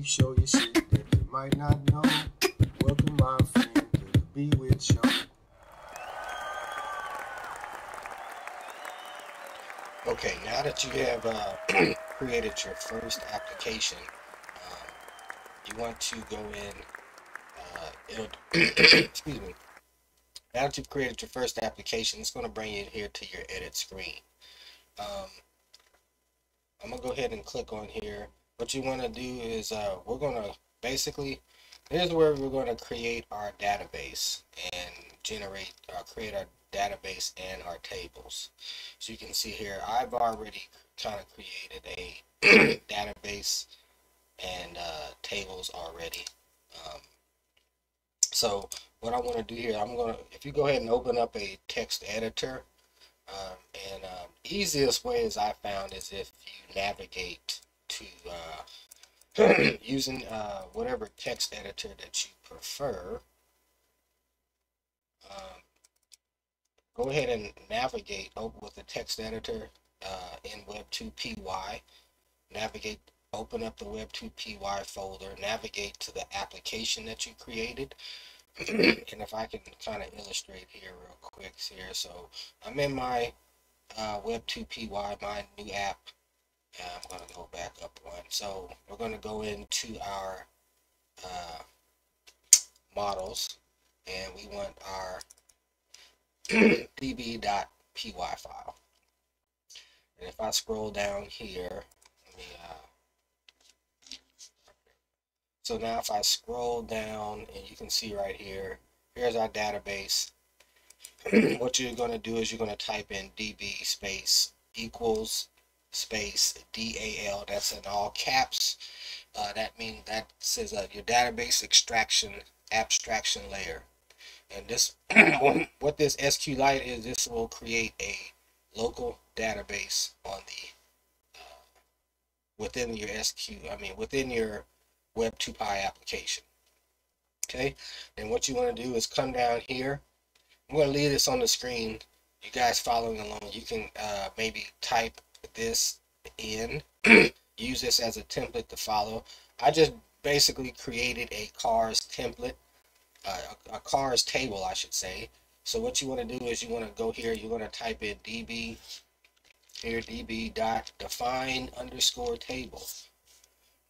You show your shit that you might not know. Welcome, my friend, to the Be With Show. Okay, now that you have uh, created your first application, um, you want to go in. Uh, it'll excuse me. Now that you've created your first application, it's going to bring you here to your edit screen. Um, I'm gonna go ahead and click on here. What you want to do is uh, we're gonna basically here's where we're going to create our database and generate uh, create our database and our tables. So you can see here I've already kind of created a database and uh, tables already. Um, so what I want to do here, I'm going to, if you go ahead and open up a text editor, um, and uh, easiest way as I found is if you navigate to uh, using uh, whatever text editor that you prefer. Um, go ahead and navigate with the text editor uh, in Web2PY. Navigate, open up the Web2PY folder, navigate to the application that you created. and if I can kind of illustrate here real quick here. So I'm in my uh, Web2PY, my new app. I'm going to go back up one. So we're going to go into our uh, models and we want our db.py file. And if I scroll down here, me uh, so now if I scroll down and you can see right here, here's our database. what you're going to do is you're going to type in db space equals space DAL. That's in all caps. Uh, that means that says uh, your database extraction abstraction layer. And this, what this SQLite is, this will create a local database on the uh, within your SQ. I mean within your Web2Py application. Okay, and what you want to do is come down here. I'm going to leave this on the screen. You guys following along, you can uh, maybe type this in, use this as a template to follow. I just basically created a cars template, uh, a, cars table, I should say. So what you want to do is you want to go here, you're going to type in db, here db dot define underscore table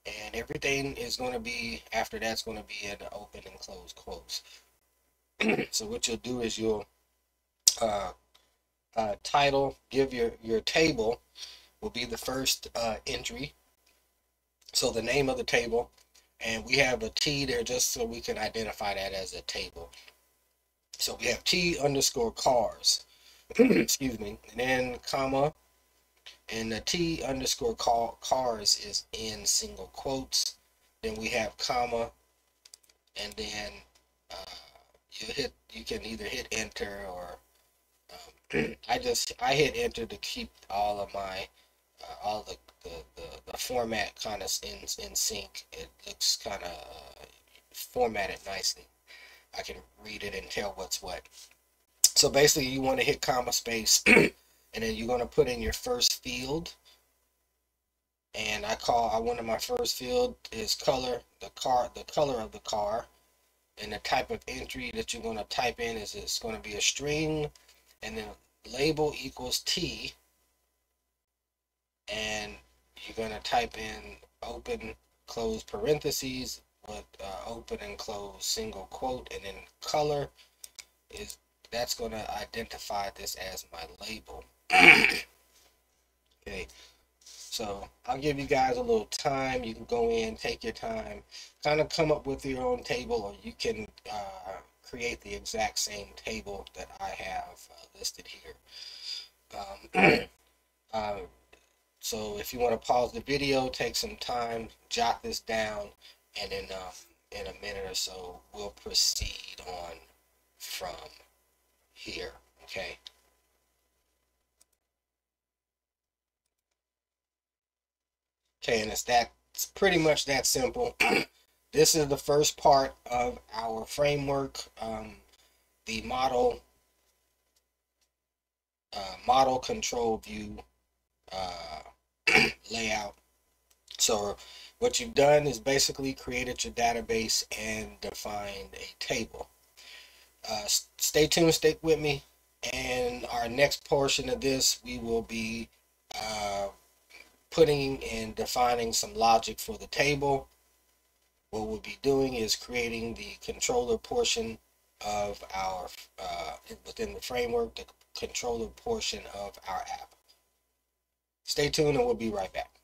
and everything is going to be after that's going to be in open and close quotes so what you'll do is you'll uh, uh, title give your your table will be the first uh, entry so the name of the table and we have a T there just so we can identify that as a table so we have T underscore cars excuse me and then comma and the T underscore call, cars is in single quotes. Then we have comma, and then uh, you hit. You can either hit enter or I just I hit enter to keep all of my uh, all the the, the, the format kind of in in sync. It looks kind of uh, formatted nicely. I can read it and tell what's what. So basically, you want to hit comma space and then you're going to put in your first field and I call I wanted my first field is color the car the color of the car and the type of entry that you're going to type in is it's going to be a string and then label equals T and you're going to type in open close parentheses with uh, open and close single quote and then color is that's going to identify this as my label okay, so I'll give you guys a little time. You can go in, take your time, kind of come up with your own table, or you can uh, create the exact same table that I have uh, listed here. Um, uh, so if you want to pause the video, take some time, jot this down, and then um, in a minute or so, we'll proceed on from here. Okay. Okay, and it's that it's pretty much that simple. this is the first part of our framework, um, the model uh, model control view uh, layout. So what you've done is basically created your database and defined a table. Uh, stay tuned, stick with me. And our next portion of this, we will be uh, putting and defining some logic for the table. What we'll be doing is creating the controller portion of our, uh, within the framework, the controller portion of our app. Stay tuned and we'll be right back.